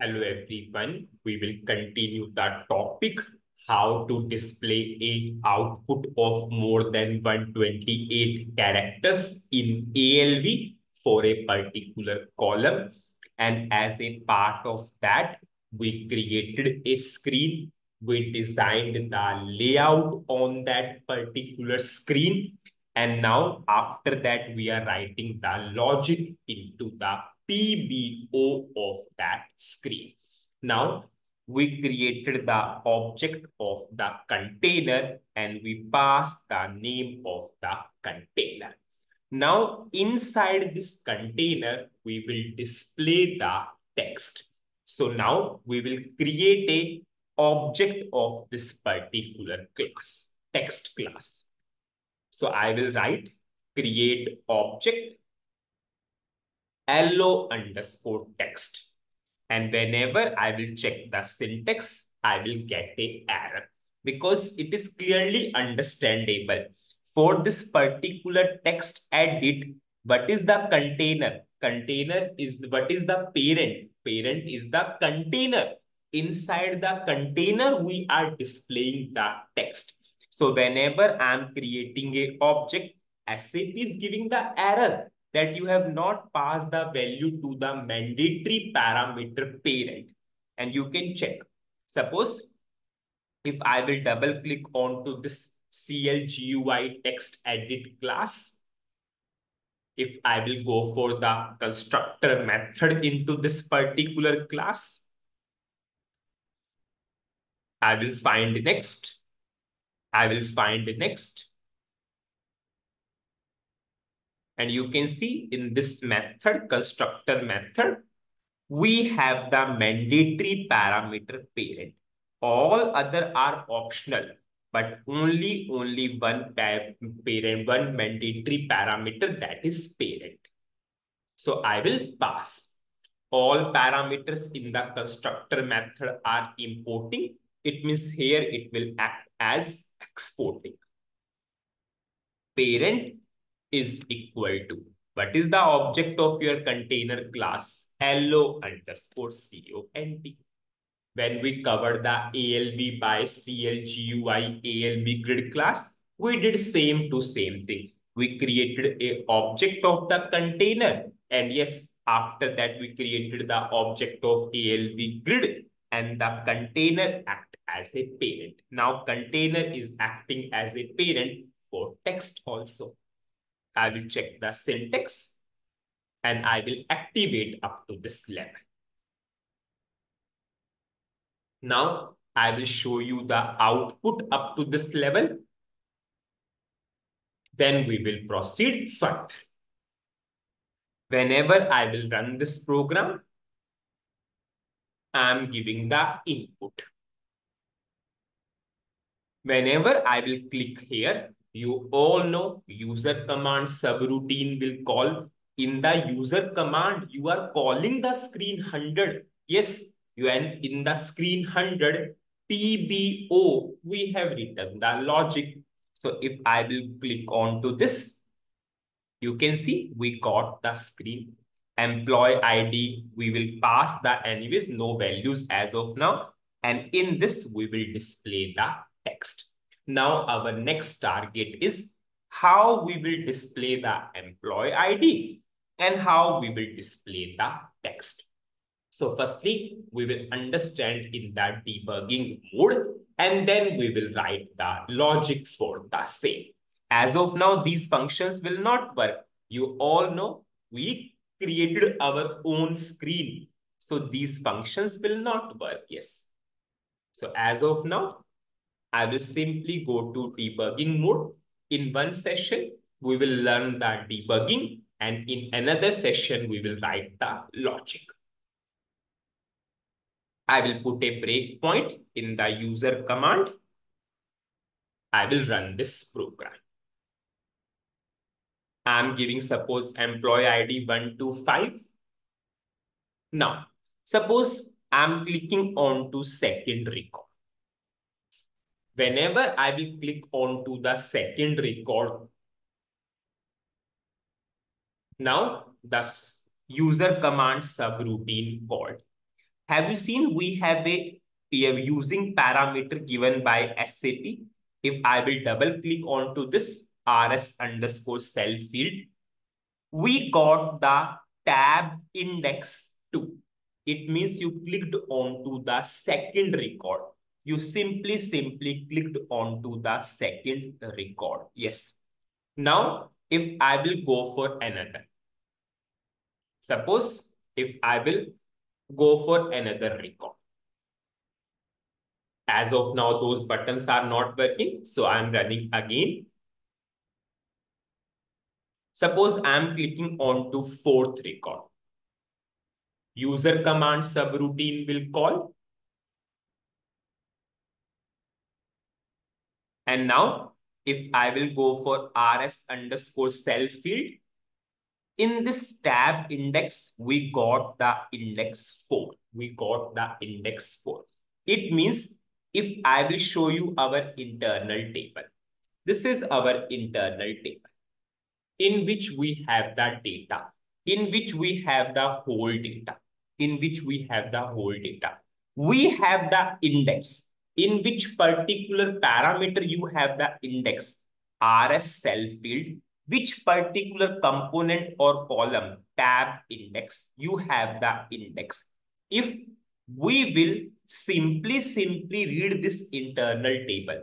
Hello everyone. We will continue the topic how to display a output of more than 128 characters in ALV for a particular column. And as a part of that, we created a screen. We designed the layout on that particular screen. And now after that, we are writing the logic into the PBO of that screen. Now, we created the object of the container and we pass the name of the container. Now, inside this container, we will display the text. So now we will create a object of this particular class, text class. So I will write create object hello underscore text. And whenever I will check the syntax, I will get a error because it is clearly understandable. For this particular text edit, what is the container? Container is what is the parent? Parent is the container. Inside the container, we are displaying the text. So whenever I'm creating a object, SAP is giving the error that you have not passed the value to the mandatory parameter parent. And you can check. Suppose if I will double click onto this CLGUI text edit class, if I will go for the constructor method into this particular class, I will find next. I will find next. And you can see in this method, constructor method, we have the mandatory parameter parent. All other are optional, but only, only one parent, one mandatory parameter that is parent. So I will pass. All parameters in the constructor method are importing. It means here it will act as exporting. Parent is equal to what is the object of your container class? Hello underscore CONT. When we covered the ALV by CLGUI ALV grid class, we did same to same thing. We created a object of the container. And yes, after that, we created the object of ALV grid and the container act as a parent. Now container is acting as a parent for text also. I will check the syntax and I will activate up to this level. Now I will show you the output up to this level. Then we will proceed further. Whenever I will run this program, I am giving the input. Whenever I will click here, you all know user command subroutine will call. In the user command, you are calling the screen 100. Yes, you and in the screen 100 PBO, we have written the logic. So if I will click on to this, you can see we got the screen. Employee ID, we will pass the anyways, no values as of now. And in this, we will display the. Now our next target is how we will display the employee ID and how we will display the text. So firstly, we will understand in that debugging mode and then we will write the logic for the same. As of now, these functions will not work. You all know we created our own screen. So these functions will not work. Yes. So as of now, I will simply go to debugging mode. In one session, we will learn the debugging and in another session, we will write the logic. I will put a breakpoint in the user command. I will run this program. I'm giving suppose employee ID 125. Now, suppose I'm clicking on to second record whenever I will click on to the second record, now the user command subroutine called. Have you seen we have a we are using parameter given by SAP. If I will double click onto this rs underscore cell field, we got the tab index 2. It means you clicked onto the second record. You simply, simply clicked onto the second record. Yes. Now, if I will go for another. Suppose if I will go for another record. As of now, those buttons are not working. So I'm running again. Suppose I'm clicking on to fourth record. User command subroutine will call. And now, if I will go for rs underscore selfield, in this tab index, we got the index 4. We got the index 4. It means if I will show you our internal table. This is our internal table in which we have the data, in which we have the whole data, in which we have the whole data. We have the index in which particular parameter you have the index rs cell field, which particular component or column tab index you have the index. If we will simply, simply read this internal table.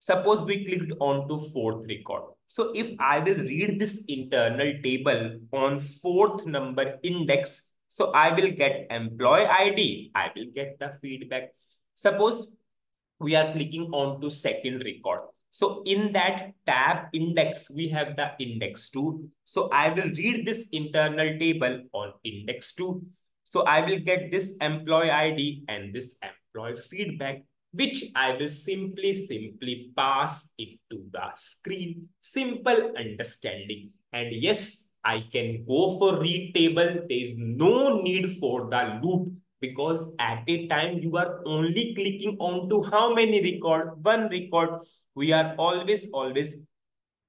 Suppose we clicked on to fourth record. So if I will read this internal table on fourth number index, so I will get employee ID, I will get the feedback. Suppose we are clicking on to second record. So in that tab index, we have the index 2. So I will read this internal table on index 2. So I will get this employee ID and this employee feedback, which I will simply, simply pass it to the screen. Simple understanding. And yes, I can go for read table. There is no need for the loop because at a time you are only clicking on to how many record? One record. We are always, always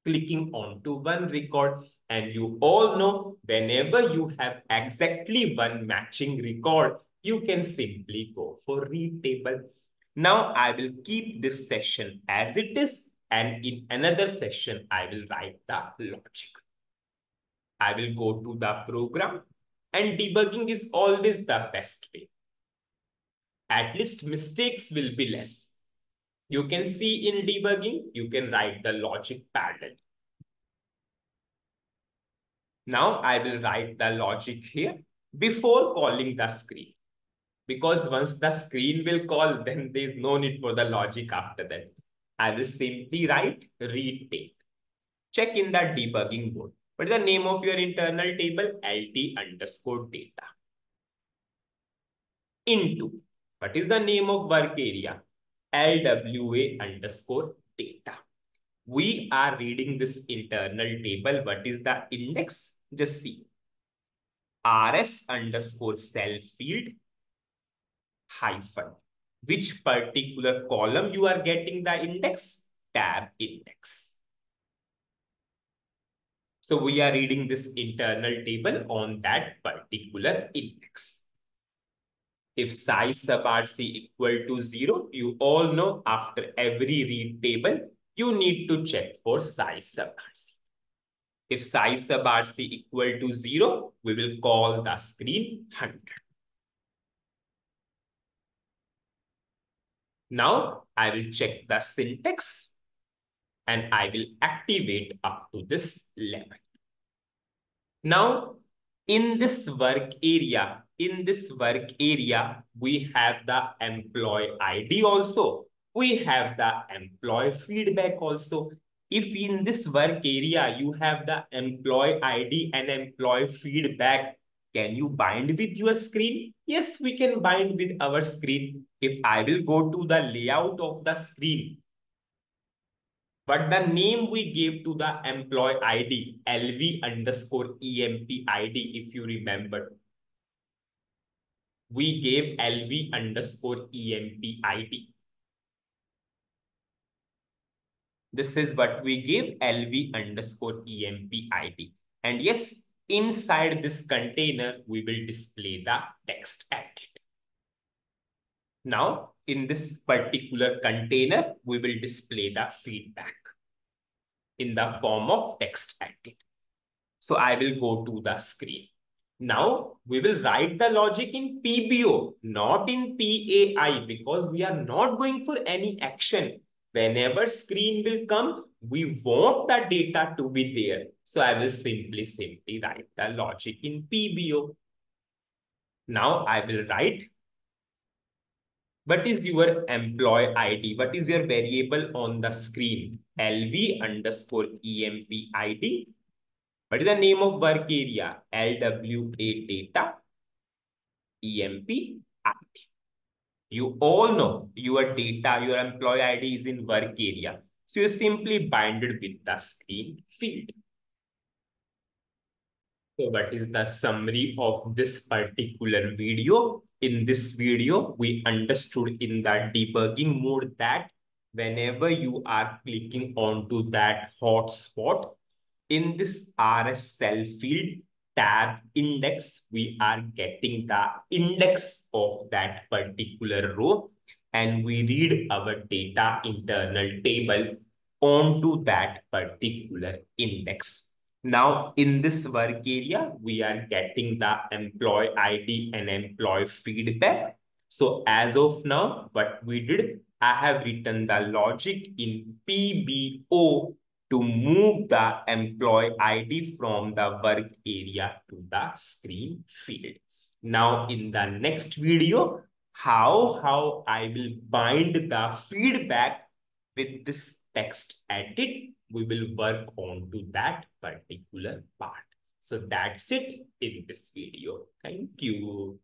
clicking on to one record and you all know whenever you have exactly one matching record, you can simply go for read table. Now I will keep this session as it is and in another session, I will write the logic. I will go to the program and debugging is always the best way. At least mistakes will be less. You can see in debugging, you can write the logic parallel. Now I will write the logic here before calling the screen. Because once the screen will call, then there is no need for the logic after that. I will simply write read table. Check in the debugging mode. What is the name of your internal table? LT underscore data. Into. What is the name of work area? LWA underscore data. We are reading this internal table. What is the index? Just see. RS underscore cell field hyphen. Which particular column you are getting the index? Tab index. So we are reading this internal table on that particular index. If SY-SUBRC equal to zero, you all know after every read table, you need to check for SY-SUBRC. If SY-SUBRC equal to 0, we will call the screen 100. Now, I will check the syntax and I will activate up to this level. Now, in this work area, in this work area, we have the employee ID also. We have the employee feedback also if in this work area you have the employee ID and employee feedback, can you bind with your screen? Yes, we can bind with our screen. If I will go to the layout of the screen, but the name we gave to the employee ID, LV underscore EMP ID, if you remember. We gave LV underscore EMP ID. This is what we gave LV underscore EMP ID. And yes, inside this container, we will display the text edit. Now, in this particular container, we will display the feedback in the form of text edit. So I will go to the screen. Now we will write the logic in PBO, not in PAI because we are not going for any action. Whenever screen will come, we want the data to be there. So I will simply, simply write the logic in PBO. Now I will write what is your employee ID? What is your variable on the screen? LV underscore EMP ID what is the name of work area? LWA data EMP ID. You all know your data, your employee ID is in work area. So you simply bind it with the screen field. So what is the summary of this particular video? In this video, we understood in that debugging mode that whenever you are clicking onto that hotspot, in this RS selfield tab index, we are getting the index of that particular row and we read our data internal table onto that particular index. Now, in this work area, we are getting the employee ID and employee feedback. So as of now, what we did, I have written the logic in PBO to move the employee ID from the work area to the screen field. Now in the next video, how, how I will bind the feedback with this text edit, we will work on to that particular part. So that's it in this video. Thank you.